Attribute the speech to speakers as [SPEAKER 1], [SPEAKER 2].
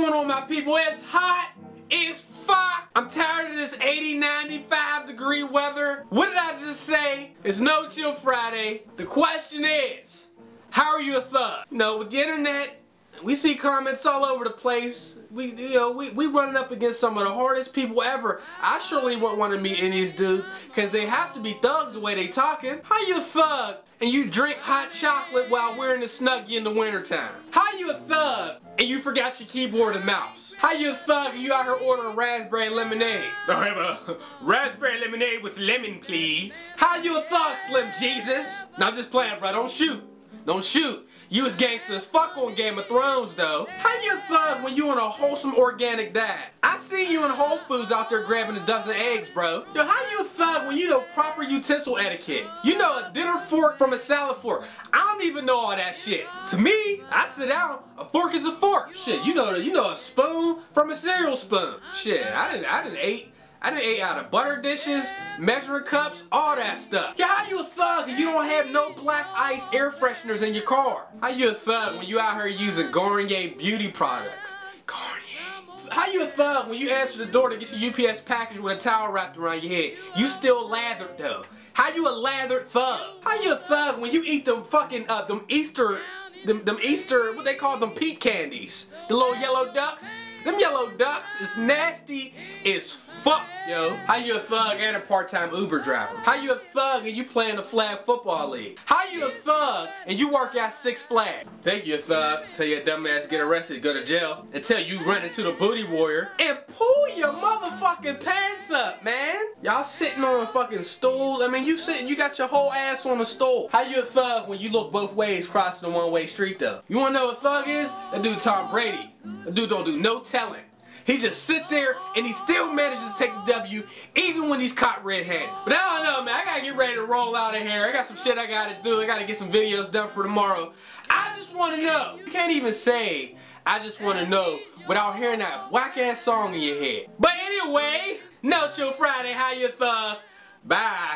[SPEAKER 1] going on my people? It's hot. It's fuck. I'm tired of this 80, 95 degree weather. What did I just say? It's No Chill Friday. The question is, how are you a thug? No, with the internet, we see comments all over the place. We, you know, we, we running up against some of the hardest people ever. I surely wouldn't want to meet any of these dudes because they have to be thugs the way they talking. How you a thug and you drink hot chocolate while wearing a snuggie in the wintertime? How you a thug and you forgot your keyboard and mouse? How you a thug and you out here ordering raspberry lemonade? I have a raspberry lemonade with lemon, please. How you a thug, Slim Jesus? No, I'm just playing, bro. Don't shoot. Don't shoot. You was gangster as fuck on Game of Thrones though. How you thug when you on a wholesome organic diet? I seen you in Whole Foods out there grabbing a dozen eggs, bro. Yo, how you thug when you know proper utensil etiquette? You know a dinner fork from a salad fork. I don't even know all that shit. To me, I sit down, a fork is a fork. Shit, you know you know a spoon from a cereal spoon. Shit, I didn't I didn't eat I done ate out of butter dishes, measuring cups, all that stuff. Yeah, how you a thug and you don't have no black ice air fresheners in your car? How you a thug when you out here using Garnier beauty products? Garnier. How you a thug when you answer the door to get your UPS package with a towel wrapped around your head? You still lathered though. How you a lathered thug? How you a thug when you eat them fucking, uh, them Easter, them, them Easter, what they call them peat candies? The little yellow ducks? Them yellow ducks is nasty as fuck, yo. How you a thug and a part-time Uber driver? How you a thug and you play in the flag football league? How you a thug and you work at Six Flags? Thank you, thug. Tell your dumbass get arrested, go to jail. Until you run into the booty warrior and pull your motherfucking pants up, man. Y'all sitting on a fucking stool. I mean, you sitting, you got your whole ass on a stool. How you a thug when you look both ways crossing a one-way street, though? You wanna know what a thug is? That dude Tom Brady. The dude don't do no telling. He just sit there and he still manages to take the W even when he's caught red-handed. But I don't know, man. I gotta get ready to roll out of here. I got some shit I gotta do. I gotta get some videos done for tomorrow. I just wanna know. You can't even say, I just wanna know without hearing that whack-ass song in your head. But anyway, No Chill Friday, how you thug? Bye.